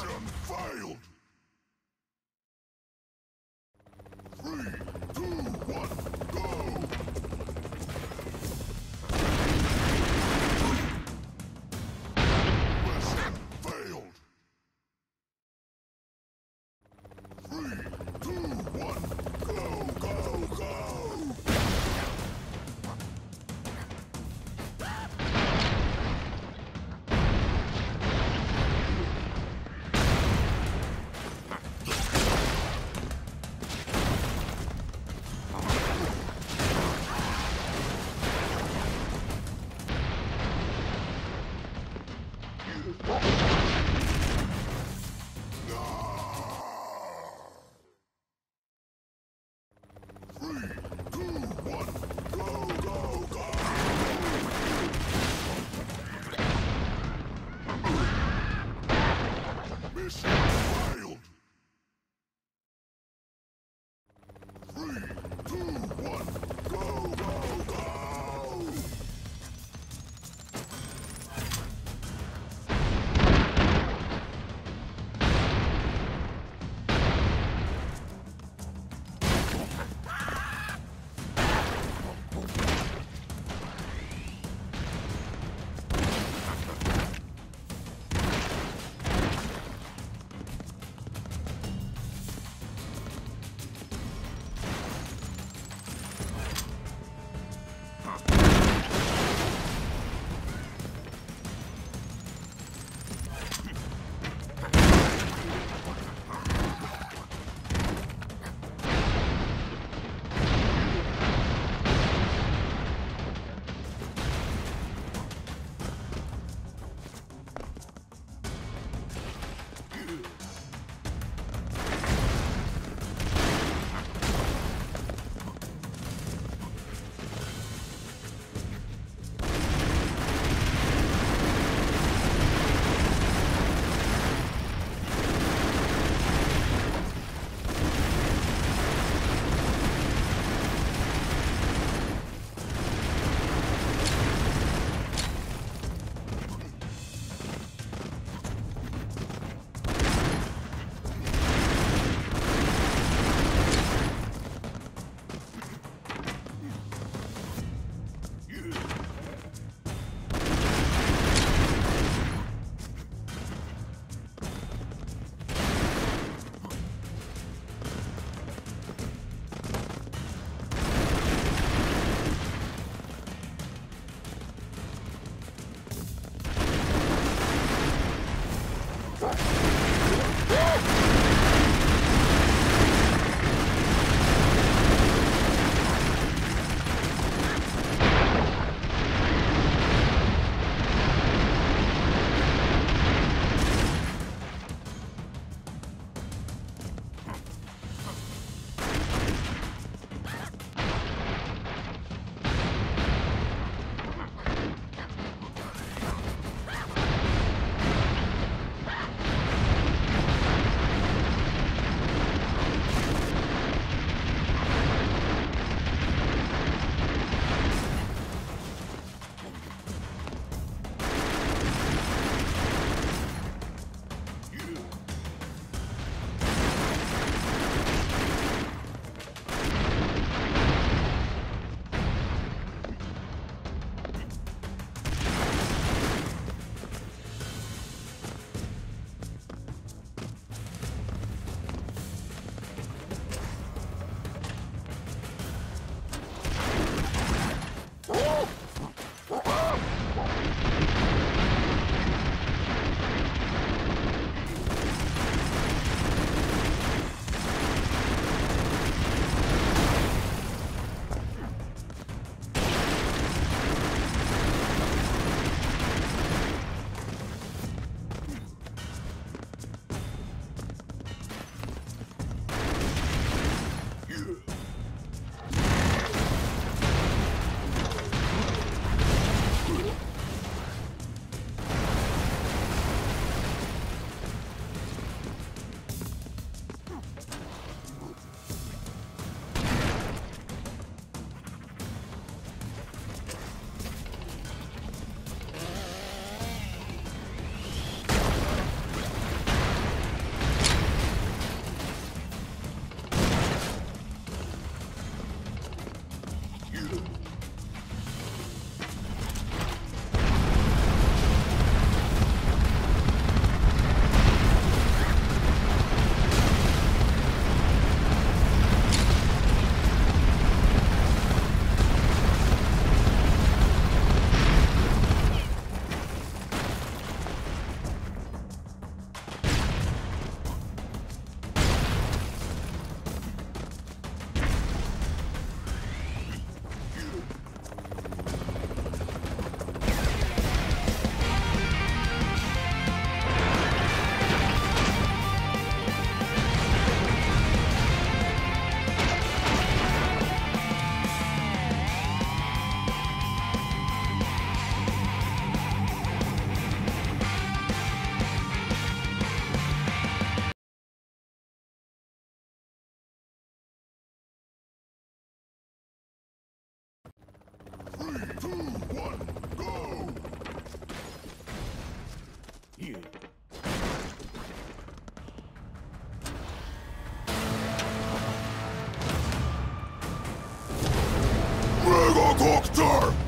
Mission failed! Doctor!